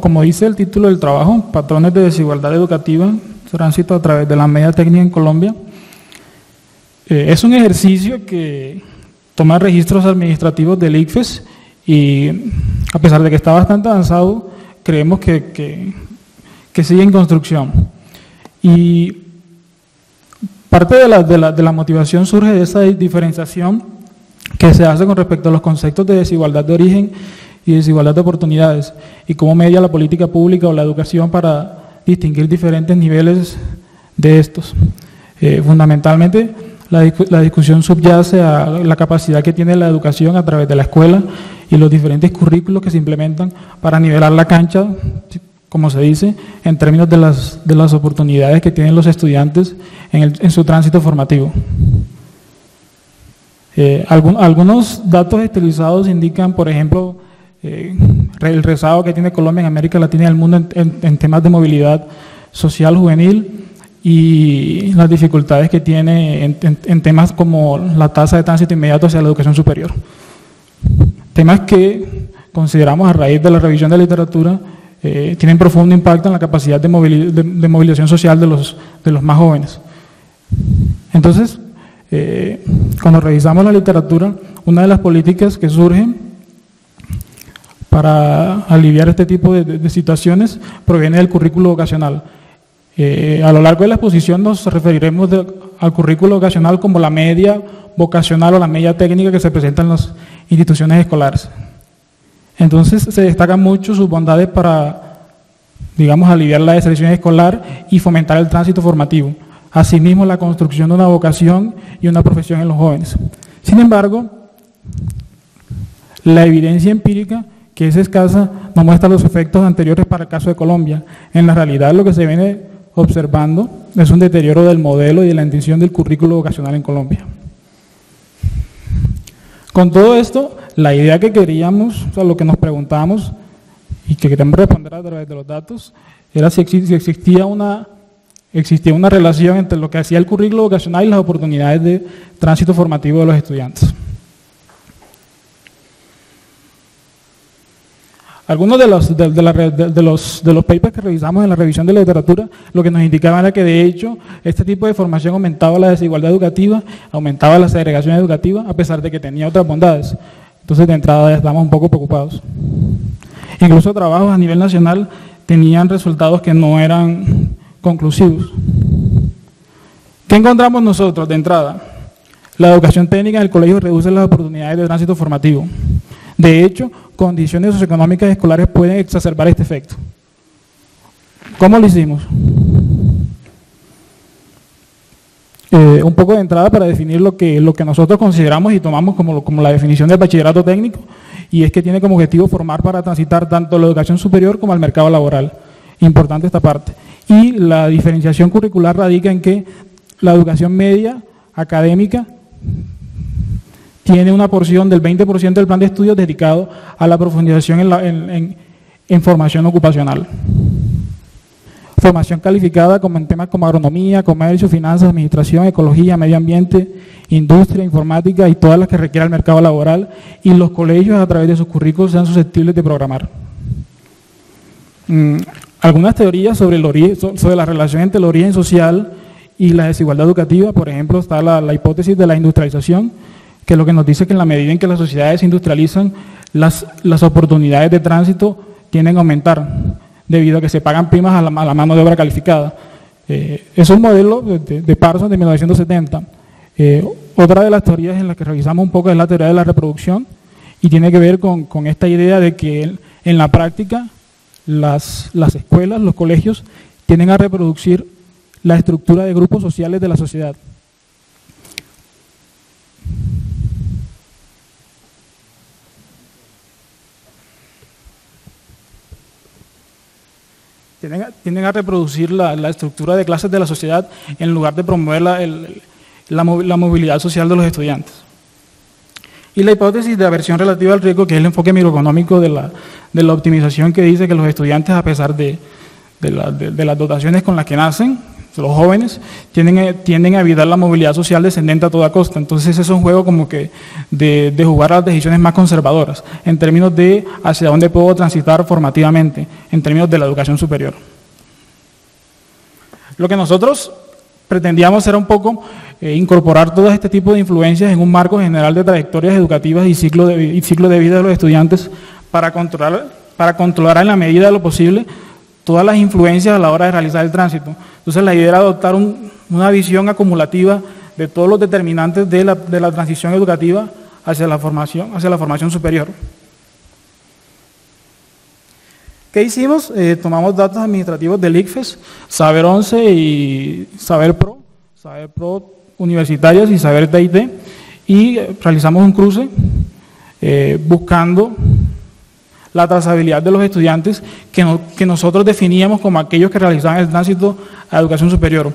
Como dice el título del trabajo, Patrones de Desigualdad Educativa, Tránsito a través de la media técnica en Colombia, eh, es un ejercicio que toma registros administrativos del ICFES y a pesar de que está bastante avanzado, creemos que, que, sigue en construcción. Y parte de la, de, la, de la motivación surge de esa diferenciación que se hace con respecto a los conceptos de desigualdad de origen y desigualdad de oportunidades y cómo media la política pública o la educación para distinguir diferentes niveles de estos. Eh, fundamentalmente, la, discusión subyace a la capacidad que tiene la educación a través de la escuela y los diferentes currículos que se implementan para nivelar la cancha, como se dice, en términos de las, de las oportunidades que tienen los estudiantes en, su tránsito formativo. Eh, algunos datos estilizados indican, por ejemplo, eh, el rezago que tiene Colombia en América Latina y el mundo en, temas de movilidad social juvenil y las dificultades que tiene en, temas como la tasa de tránsito inmediato hacia la educación superior. Temas que consideramos a raíz de la revisión de la literatura eh, tienen profundo impacto en la capacidad de, movilización social de los más jóvenes. Entonces, eh, cuando revisamos la literatura, una de las políticas que surgen para aliviar este tipo de, situaciones proviene del currículo vocacional. Eh, a lo largo de la exposición nos referiremos al currículo vocacional como la media vocacional o la media técnica que se presenta en las instituciones escolares. Entonces se destacan mucho sus bondades para, digamos, aliviar la deserción escolar y fomentar el tránsito formativo. Asimismo, la construcción de una vocación y una profesión en los jóvenes. Sin embargo, la evidencia empírica que es escasa, no muestra los efectos anteriores para el caso de Colombia. En la realidad lo que se viene observando es un deterioro del modelo y de la intención del currículo vocacional en Colombia. Con todo esto, la idea que queríamos, o sea, lo que nos preguntábamos y que queríamos responder a través de los datos, era si existía una, existía una relación entre lo que hacía el currículo vocacional y las oportunidades de tránsito formativo de los estudiantes. Algunos de los, de, los, de los papers que revisamos en la revisión de la literatura, lo que nos indicaban era que de hecho este tipo de formación aumentaba la desigualdad educativa, aumentaba la segregación educativa, a pesar de que tenía otras bondades. Entonces de entrada ya estamos un poco preocupados. Incluso trabajos a nivel nacional tenían resultados que no eran conclusivos. ¿Qué encontramos nosotros de entrada? La educación técnica en el colegio reduce las oportunidades de tránsito formativo. De hecho, condiciones socioeconómicas escolares pueden exacerbar este efecto. ¿Cómo lo hicimos? Eh, un poco de entrada para definir lo que, lo que nosotros consideramos y tomamos como, como la definición del bachillerato técnico, y es que tiene como objetivo formar para transitar tanto la educación superior como al mercado laboral. Importante esta parte. Y la diferenciación curricular radica en que la educación media, académica, tiene una porción del 20% del plan de estudios dedicado a la profundización en, formación ocupacional. Formación calificada como en temas como agronomía, comercio, finanzas, administración, ecología, medio ambiente, industria, informática y todas las que requiera el mercado laboral y los colegios a través de sus currículos sean susceptibles de programar. Mm, algunas teorías sobre, el sobre la relación entre el origen social y la desigualdad educativa, por ejemplo, está la hipótesis de la industrialización, que lo que nos dice que en la medida en que las sociedades se industrializan, las, las oportunidades de tránsito tienden a aumentar, debido a que se pagan primas a la, mano de obra calificada. Eh, es un modelo de, de, Parsons de 1970. Eh, otra de las teorías en las que revisamos un poco es la teoría de la reproducción y tiene que ver con, con esta idea de que en la práctica las, las escuelas, los colegios, tienden a reproducir la estructura de grupos sociales de la sociedad. tienden a, reproducir la, estructura de clases de la sociedad en lugar de promover la, movilidad social de los estudiantes. Y la hipótesis de aversión relativa al riesgo, que es el enfoque microeconómico de la, de la optimización que dice que los estudiantes, a pesar de, de, las dotaciones con las que nacen, los jóvenes, tienden, a evitar la movilidad social descendente a toda costa. Entonces es un juego como que de, de jugar a las decisiones más conservadoras, en términos de hacia dónde puedo transitar formativamente, en términos de la educación superior. Lo que nosotros pretendíamos era un poco eh, incorporar todo este tipo de influencias en un marco general de trayectorias educativas y ciclo de, ciclo de vida de los estudiantes para controlar, para controlar en la medida de lo posible todas las influencias a la hora de realizar el tránsito. Entonces la idea era adoptar una visión acumulativa de todos los determinantes de la, de la transición educativa hacia la formación, hacia la formación superior. ¿Qué hicimos? Eh, tomamos datos administrativos del ICFES, Saber 11 y Saber Pro, Saber Pro universitarios y Saber TIT, y realizamos un cruce eh, buscando la trazabilidad de los estudiantes que, que, nosotros definíamos como aquellos que realizaban el tránsito a educación superior.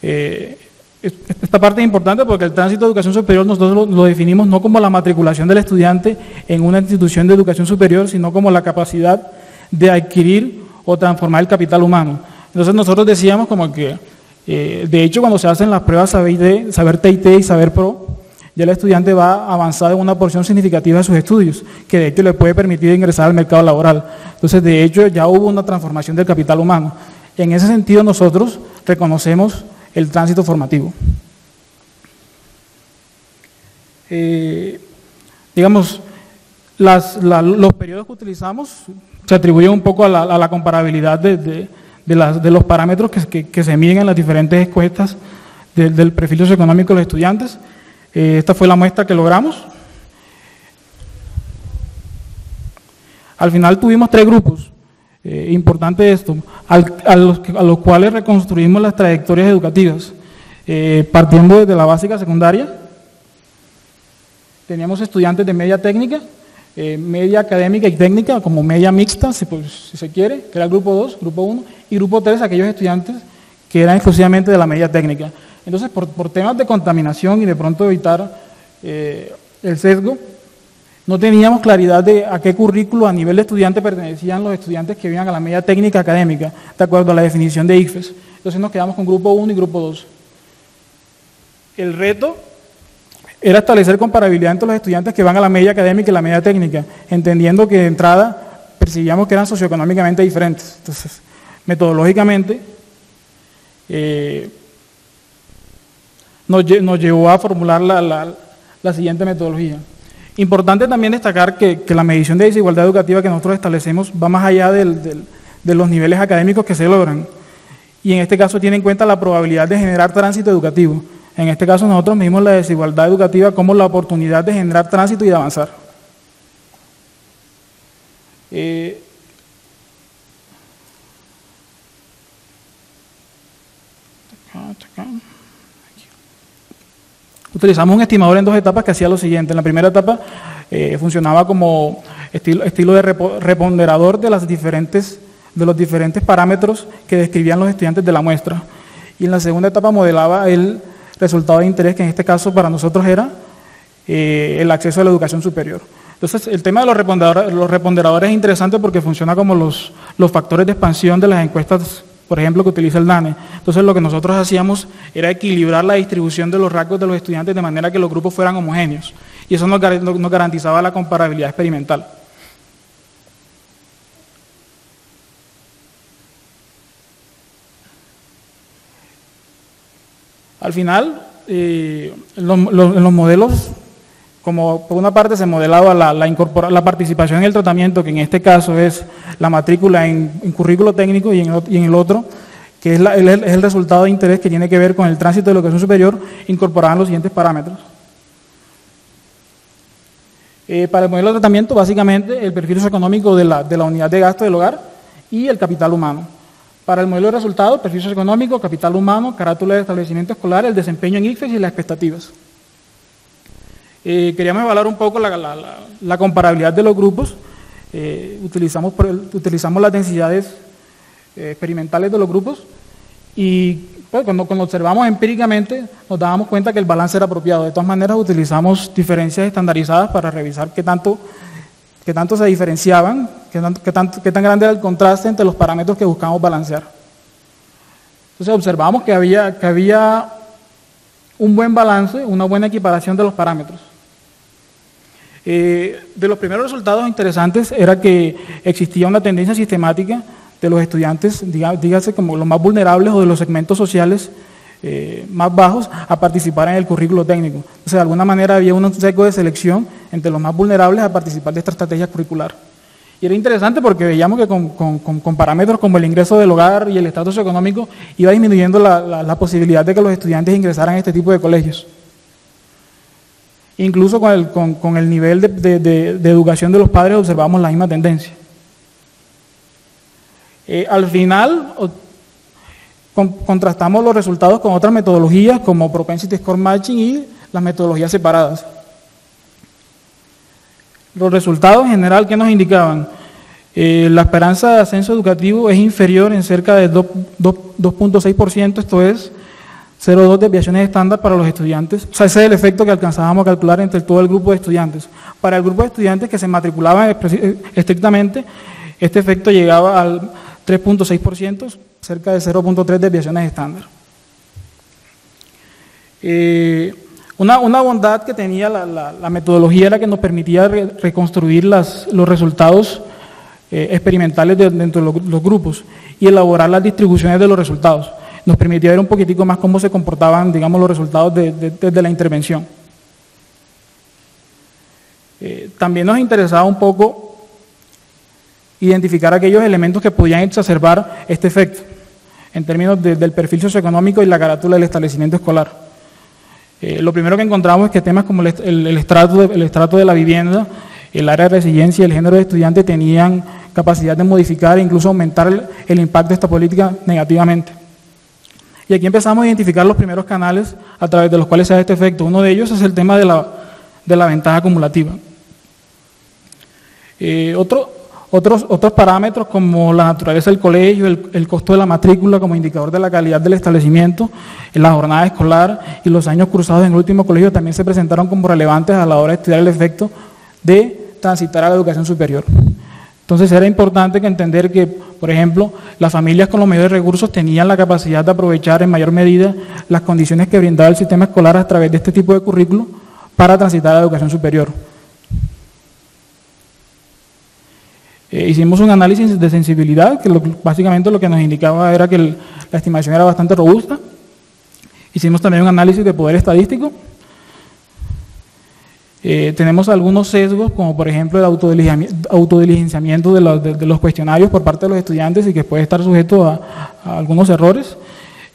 Eh, esta parte es importante porque el tránsito a educación superior nosotros lo, definimos no como la matriculación del estudiante en una institución de educación superior, sino como la capacidad de adquirir o transformar el capital humano. Entonces nosotros decíamos como que, eh, de hecho, cuando se hacen las pruebas saber, TIT y Saber Pro, ya el estudiante va avanzado en una porción significativa de sus estudios, que de hecho le puede permitir ingresar al mercado laboral. Entonces, de hecho, ya hubo una transformación del capital humano. En ese sentido, nosotros reconocemos el tránsito formativo. Eh, digamos, los periodos que utilizamos se atribuye un poco a la, comparabilidad de, los parámetros que, se miden en las diferentes encuestas del perfil socioeconómico de los estudiantes. Eh, esta fue la muestra que logramos. Al final tuvimos tres grupos. Eh, importante esto, a, los, cuales reconstruimos las trayectorias educativas, eh, partiendo desde la básica secundaria. Teníamos estudiantes de media técnica, eh, media académica y técnica, como media mixta, si, se quiere, que era el grupo 2, grupo 1, y grupo 3, aquellos estudiantes que eran exclusivamente de la media técnica. Entonces, por, por temas de contaminación y de pronto evitar eh, el sesgo, no teníamos claridad de a qué currículo a nivel de estudiante pertenecían los estudiantes que vivían a la media técnica académica, de acuerdo a la definición de ICFES. Entonces nos quedamos con grupo 1 y grupo 2. El reto era establecer comparabilidad entre los estudiantes que van a la media académica y la media técnica, entendiendo que de entrada percibíamos que eran socioeconómicamente diferentes. Entonces, metodológicamente, eh, nos, llevó a formular la, siguiente metodología. Importante también destacar que, la medición de desigualdad educativa que nosotros establecemos va más allá de los niveles académicos que se logran. Y en este caso tiene en cuenta la probabilidad de generar tránsito educativo. En este caso nosotros medimos la desigualdad educativa como la oportunidad de generar tránsito y de avanzar. Eh, utilizamos un estimador en dos etapas que hacía lo siguiente. En la primera etapa eh, funcionaba como estilo, de reponderador de los diferentes parámetros que describían los estudiantes de la muestra. Y en la segunda etapa modelaba el resultado de interés, que en este caso para nosotros era eh, el acceso a la educación superior. Entonces, el tema de los reponderadores, es interesante porque funciona como los, factores de expansión de las encuestas, por ejemplo, que utiliza el DANE. Entonces, lo que nosotros hacíamos era equilibrar la distribución de los rasgos de los estudiantes de manera que los grupos fueran homogéneos. Y eso nos garantizaba la comparabilidad experimental. Al final, eh, los modelos, como por una parte se modelaba la, la, participación en el tratamiento, que en este caso es la matrícula en, currículo técnico y en, el otro, que es, el resultado de interés que tiene que ver con el tránsito de la educación superior, incorporaban los siguientes parámetros. Eh, para el modelo de tratamiento, básicamente, el perfil socioeconómico de la unidad de gasto del hogar y el capital humano. Para el modelo de resultados, perfil socioeconómico, capital humano, carátula de establecimiento escolar, el desempeño en ICFES y las expectativas. Eh, queríamos evaluar un poco la, comparabilidad de los grupos. Eh, utilizamos, las densidades eh, experimentales de los grupos y pues, cuando, observamos empíricamente nos dábamos cuenta que el balance era apropiado. De todas maneras utilizamos diferencias estandarizadas para revisar qué tanto qué tanto se diferenciaban, tanto, qué, tan grande era el contraste entre los parámetros que buscamos balancear. Entonces observamos que había, que había un buen balance, una buena equiparación de los parámetros. Eh, de los primeros resultados interesantes era que existía una tendencia sistemática de los estudiantes, dígase como los más vulnerables o de los segmentos sociales eh, más bajos, a participar en el currículo técnico. Sea, de alguna manera había un seco de selección entre los más vulnerables a participar de esta estrategia curricular. Y era interesante porque veíamos que con, parámetros como el ingreso del hogar y el estatus económico iba disminuyendo la, posibilidad de que los estudiantes ingresaran a este tipo de colegios. Incluso con el, con, el nivel de, educación de los padres observamos la misma tendencia. Eh, al final contrastamos los resultados con otras metodologías como Propensity Score Matching y las metodologías separadas. Los resultados en general que nos indicaban, eh, la esperanza de ascenso educativo es inferior en cerca de 2.6%, esto es 0,2 desviaciones estándar para los estudiantes. O sea, ese es el efecto que alcanzábamos a calcular entre todo el grupo de estudiantes. Para el grupo de estudiantes que se matriculaban eh, estrictamente, este efecto llegaba al 3.6%, cerca de 0.3 desviaciones estándar. Eh, una, bondad que tenía la, metodología era que nos permitía reconstruir los resultados eh, experimentales dentro de los, grupos y elaborar las distribuciones de los resultados. Nos permitía ver un poquitico más cómo se comportaban, digamos, los resultados desde la intervención. Eh, también nos interesaba un poco identificar aquellos elementos que podían exacerbar este efecto en términos del perfil socioeconómico y la carátula del establecimiento escolar. Eh, lo primero que encontramos es que temas como el, estrato de, el estrato de la vivienda, el área de residencia y el género de estudiante tenían capacidad de modificar e incluso aumentar el, impacto de esta política negativamente. Y aquí empezamos a identificar los primeros canales a través de los cuales se da este efecto. Uno de ellos es el tema de la, de la ventaja acumulativa. Eh, otro, otros, otros parámetros como la naturaleza del colegio, el, costo de la matrícula como indicador de la calidad del establecimiento, la jornada escolar y los años cruzados en el último colegio también se presentaron como relevantes a la hora de estudiar el efecto de transitar a la educación superior. Entonces era importante que entender que, por ejemplo, las familias con los mayores recursos tenían la capacidad de aprovechar en mayor medida las condiciones que brindaba el sistema escolar a través de este tipo de currículo para transitar a la educación superior. Eh, hicimos un análisis de sensibilidad, que básicamente lo que nos indicaba era que la estimación era bastante robusta. Hicimos también un análisis de poder estadístico. Eh, tenemos algunos sesgos, como por ejemplo el autodiligenciamiento de, los cuestionarios por parte de los estudiantes y que puede estar sujeto a, algunos errores.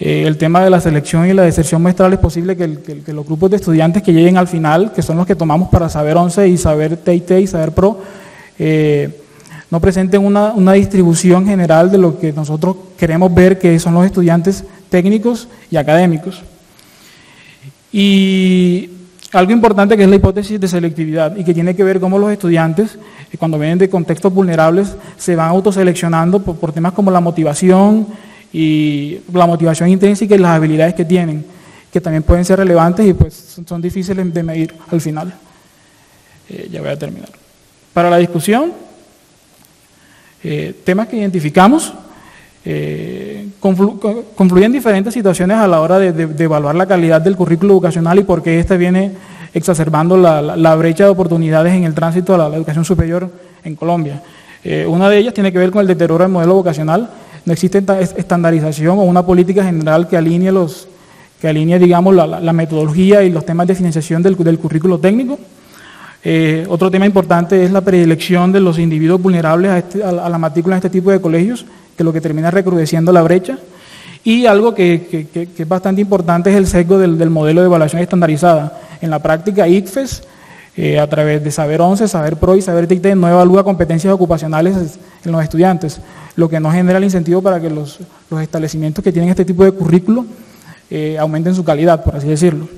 Eh, el tema de la selección y la deserción muestral es posible que, que, los grupos de estudiantes que lleguen al final, que son los que tomamos para saber 11 y saber TIT y saber PRO, no presenten una, distribución general de lo que nosotros queremos ver que son los estudiantes técnicos y académicos. Y algo importante que es la hipótesis de selectividad y que tiene que ver cómo los estudiantes, eh, cuando vienen de contextos vulnerables, se van autoseleccionando por, por temas como la motivación y la motivación intrínseca y las habilidades que tienen, que también pueden ser relevantes y pues son difíciles de medir al final. Eh, ya voy a terminar. Para la discusión, eh, temas que identificamos eh, confluyen diferentes situaciones a la hora de, evaluar la calidad del currículo educacional y por qué éste viene exacerbando la, brecha de oportunidades en el tránsito a la, educación superior en Colombia. Eh, una de ellas tiene que ver con el deterioro del modelo vocacional. No existe estandarización o una política general que alinee, los, que alinee digamos, la, metodología y los temas de financiación del currículo técnico. Eh, otro tema importante es la predilección de los individuos vulnerables este, a, la matrícula en este tipo de colegios, que lo que termina recrudeciendo la brecha. Y algo que, es bastante importante es el sesgo del, modelo de evaluación estandarizada. En la práctica, ICFES, eh, a través de Saber 11, Saber Pro y Saber TIC, no evalúa competencias ocupacionales en los estudiantes, lo que no genera el incentivo para que los, establecimientos que tienen este tipo de currículo eh, aumenten su calidad, por así decirlo.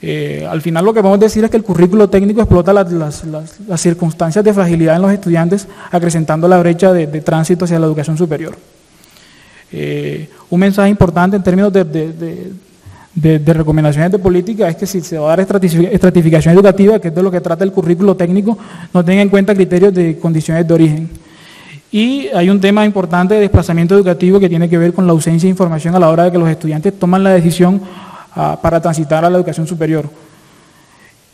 Eh, al final lo que a decir es que el currículo técnico explota las, circunstancias de fragilidad en los estudiantes, acrecentando la brecha de, tránsito hacia la educación superior. Eh, un mensaje importante en términos de, recomendaciones de política es que si se va a dar estratificación educativa, que es de lo que trata el currículo técnico, no tenga en cuenta criterios de condiciones de origen. Y hay un tema importante de desplazamiento educativo que tiene que ver con la ausencia de información a la hora de que los estudiantes toman la decisión para transitar a la educación superior.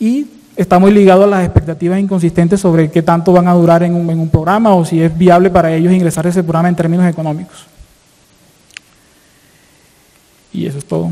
Y está muy ligado a las expectativas inconsistentes sobre qué tanto van a durar en un, en un programa o si es viable para ellos ingresar a ese programa en términos económicos. Y eso es todo.